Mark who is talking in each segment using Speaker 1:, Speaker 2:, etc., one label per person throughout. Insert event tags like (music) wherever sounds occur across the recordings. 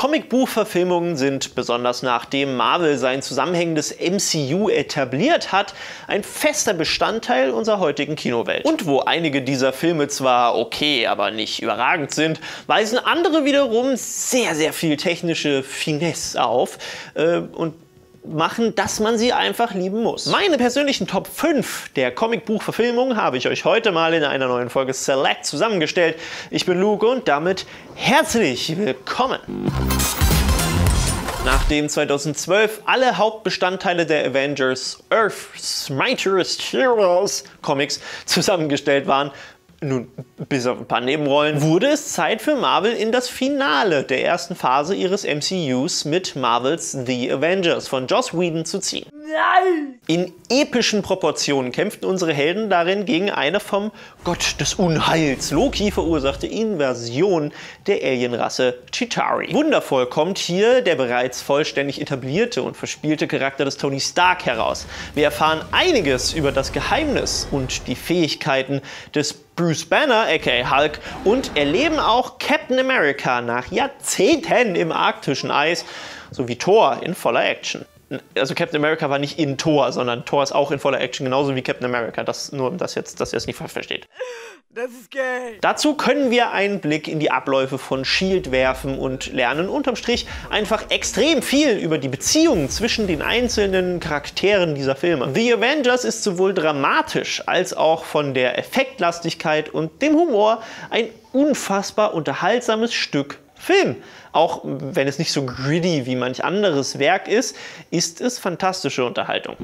Speaker 1: Comicbuchverfilmungen sind, besonders nachdem Marvel sein zusammenhängendes MCU etabliert hat, ein fester Bestandteil unserer heutigen Kinowelt. Und wo einige dieser Filme zwar okay, aber nicht überragend sind, weisen andere wiederum sehr, sehr viel technische Finesse auf äh, und machen, dass man sie einfach lieben muss. Meine persönlichen Top 5 der Comicbuchverfilmungen habe ich euch heute mal in einer neuen Folge Select zusammengestellt. Ich bin Luke und damit herzlich willkommen. Nachdem 2012 alle Hauptbestandteile der Avengers Earth's Mightiest Heroes Comics zusammengestellt waren, nun, bis auf ein paar Nebenrollen, wurde es Zeit für Marvel in das Finale der ersten Phase ihres MCUs mit Marvels The Avengers von Joss Whedon zu ziehen. Nein! In epischen Proportionen kämpften unsere Helden darin gegen eine vom Gott des Unheils Loki verursachte Invasion der Alienrasse Chitari. Wundervoll kommt hier der bereits vollständig etablierte und verspielte Charakter des Tony Stark heraus. Wir erfahren einiges über das Geheimnis und die Fähigkeiten des Bruce Banner, aka Hulk, und erleben auch Captain America nach Jahrzehnten im arktischen Eis sowie Thor in voller Action also Captain America war nicht in Thor, sondern Thor ist auch in voller Action, genauso wie Captain America. Das nur, dass, jetzt, dass ihr es nicht falsch versteht. Das ist gay. Dazu können wir einen Blick in die Abläufe von S.H.I.E.L.D. werfen und lernen unterm Strich einfach extrem viel über die Beziehungen zwischen den einzelnen Charakteren dieser Filme. The Avengers ist sowohl dramatisch als auch von der Effektlastigkeit und dem Humor ein unfassbar unterhaltsames Stück Film. Auch wenn es nicht so gritty wie manch anderes Werk ist, ist es fantastische Unterhaltung.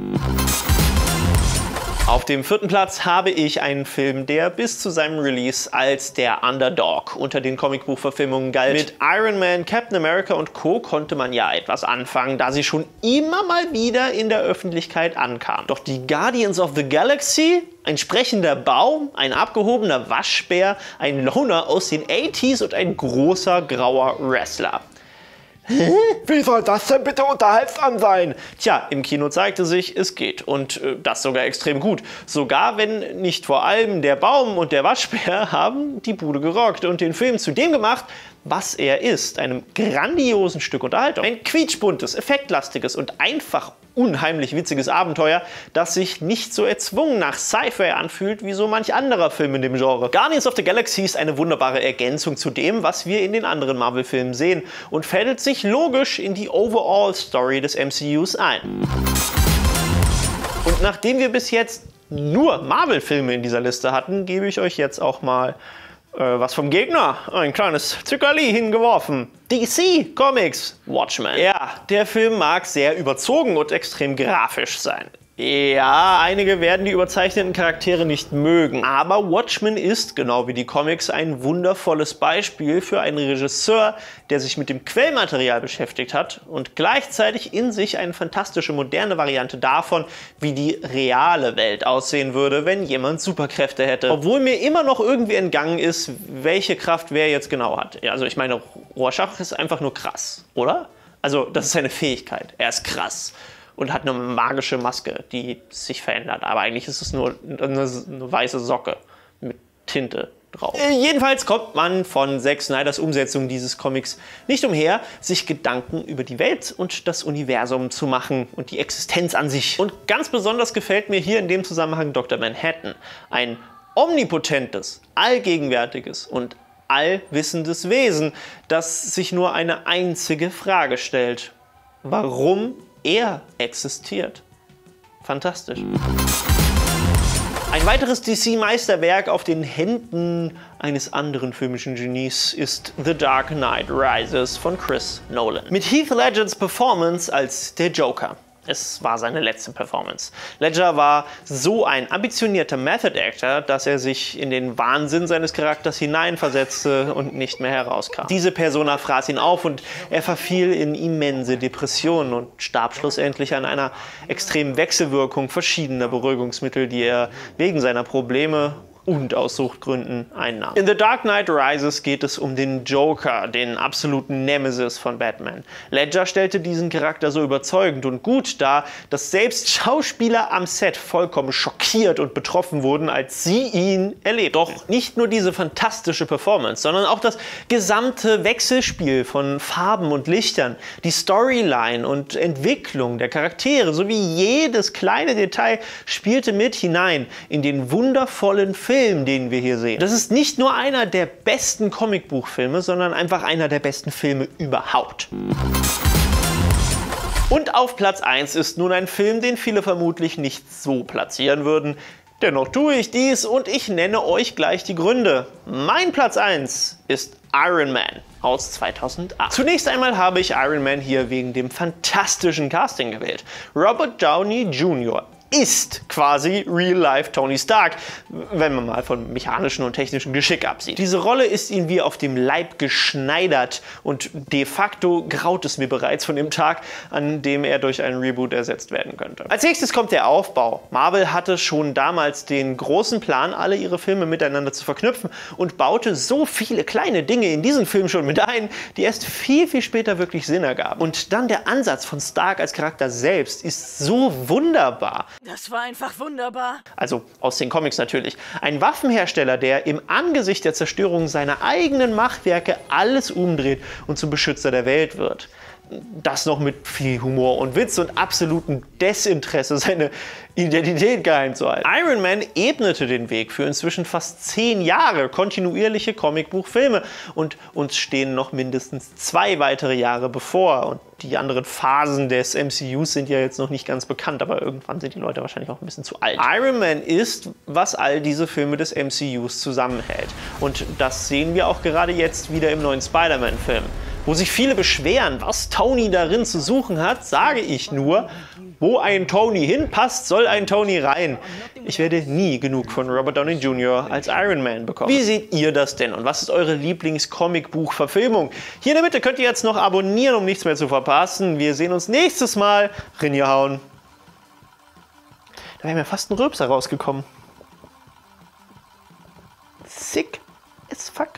Speaker 1: Auf dem vierten Platz habe ich einen Film, der bis zu seinem Release als der Underdog unter den Comicbuchverfilmungen galt. Mit Iron Man, Captain America und Co. konnte man ja etwas anfangen, da sie schon immer mal wieder in der Öffentlichkeit ankamen. Doch die Guardians of the Galaxy ein sprechender Baum, ein abgehobener Waschbär, ein Loner aus den 80s und ein großer grauer Wrestler.
Speaker 2: Hä? (laughs) Wie soll das denn bitte unterhaltsam sein?
Speaker 1: Tja, im Kino zeigte sich, es geht. Und äh, das sogar extrem gut. Sogar wenn nicht vor allem der Baum und der Waschbär (laughs) haben die Bude gerockt und den Film zu dem gemacht, was er ist. Einem grandiosen Stück Unterhaltung. Ein quietschbuntes, effektlastiges und einfach unheimlich witziges Abenteuer, das sich nicht so erzwungen nach Sci-Fi anfühlt wie so manch anderer Film in dem Genre. Guardians of the Galaxy ist eine wunderbare Ergänzung zu dem, was wir in den anderen Marvel-Filmen sehen und fädelt sich logisch in die Overall-Story des MCUs ein. Und nachdem wir bis jetzt nur Marvel-Filme in dieser Liste hatten, gebe ich euch jetzt auch mal äh, was vom Gegner? Ein kleines Zuckerli hingeworfen. DC Comics Watchmen. Ja, der Film mag sehr überzogen und extrem grafisch sein. Ja, einige werden die überzeichneten Charaktere nicht mögen, aber Watchmen ist, genau wie die Comics, ein wundervolles Beispiel für einen Regisseur, der sich mit dem Quellmaterial beschäftigt hat und gleichzeitig in sich eine fantastische moderne Variante davon, wie die reale Welt aussehen würde, wenn jemand Superkräfte hätte. Obwohl mir immer noch irgendwie entgangen ist, welche Kraft wer jetzt genau hat. Also ich meine, Rorschach ist einfach nur krass, oder? Also das ist seine Fähigkeit. Er ist krass und hat eine magische Maske, die sich verändert. Aber eigentlich ist es nur eine, eine weiße Socke mit Tinte drauf. Äh, jedenfalls kommt man von Zack Snyders Umsetzung dieses Comics nicht umher, sich Gedanken über die Welt und das Universum zu machen und die Existenz an sich. Und ganz besonders gefällt mir hier in dem Zusammenhang Dr. Manhattan. Ein omnipotentes, allgegenwärtiges und allwissendes Wesen, das sich nur eine einzige Frage stellt. Warum er existiert. Fantastisch. Ein weiteres DC-Meisterwerk auf den Händen eines anderen filmischen Genies ist The Dark Knight Rises von Chris Nolan. Mit Heath Ledgers Performance als der Joker. Es war seine letzte Performance. Ledger war so ein ambitionierter Method Actor, dass er sich in den Wahnsinn seines Charakters hineinversetzte und nicht mehr herauskam. Diese Persona fraß ihn auf und er verfiel in immense Depressionen und starb schlussendlich an einer extremen Wechselwirkung verschiedener Beruhigungsmittel, die er wegen seiner Probleme und aus Suchtgründen einnahm. In The Dark Knight Rises geht es um den Joker, den absoluten Nemesis von Batman. Ledger stellte diesen Charakter so überzeugend und gut dar, dass selbst Schauspieler am Set vollkommen schockiert und betroffen wurden, als sie ihn erlebten. Doch nicht nur diese fantastische Performance, sondern auch das gesamte Wechselspiel von Farben und Lichtern, die Storyline und Entwicklung der Charaktere sowie jedes kleine Detail spielte mit hinein in den wundervollen Film, den wir hier sehen. Das ist nicht nur einer der besten Comicbuchfilme, sondern einfach einer der besten Filme überhaupt. Und auf Platz 1 ist nun ein Film, den viele vermutlich nicht so platzieren würden. Dennoch tue ich dies und ich nenne euch gleich die Gründe. Mein Platz 1 ist Iron Man aus 2008. Zunächst einmal habe ich Iron Man hier wegen dem fantastischen Casting gewählt. Robert Downey Jr ist quasi Real-Life Tony Stark, wenn man mal von mechanischen und technischen Geschick absieht. Diese Rolle ist ihm wie auf dem Leib geschneidert und de facto graut es mir bereits von dem Tag, an dem er durch einen Reboot ersetzt werden könnte. Als nächstes kommt der Aufbau. Marvel hatte schon damals den großen Plan, alle ihre Filme miteinander zu verknüpfen und baute so viele kleine Dinge in diesen Film schon mit ein, die erst viel, viel später wirklich Sinn ergaben. Und dann der Ansatz von Stark als Charakter selbst ist so wunderbar.
Speaker 3: Das war einfach wunderbar.
Speaker 1: Also aus den Comics natürlich. Ein Waffenhersteller, der im Angesicht der Zerstörung seiner eigenen Machtwerke alles umdreht und zum Beschützer der Welt wird das noch mit viel Humor und Witz und absolutem Desinteresse (laughs) seine Identität geheim zu halten. Iron Man ebnete den Weg für inzwischen fast zehn Jahre kontinuierliche Comicbuchfilme und uns stehen noch mindestens zwei weitere Jahre bevor. Und die anderen Phasen des MCUs sind ja jetzt noch nicht ganz bekannt, aber irgendwann sind die Leute wahrscheinlich auch ein bisschen zu alt. Iron Man ist, was all diese Filme des MCUs zusammenhält. Und das sehen wir auch gerade jetzt wieder im neuen Spider-Man-Film. Wo sich viele beschweren, was Tony darin zu suchen hat, sage ich nur, wo ein Tony hinpasst, soll ein Tony rein. Ich werde nie genug von Robert Downey Jr. als Iron Man bekommen. Wie seht ihr das denn und was ist eure Lieblings-Comic-Buch-Verfilmung? Hier in der Mitte könnt ihr jetzt noch abonnieren, um nichts mehr zu verpassen. Wir sehen uns nächstes Mal. Rinja hauen. Da wäre mir fast ein Röpser rausgekommen. Sick as fuck.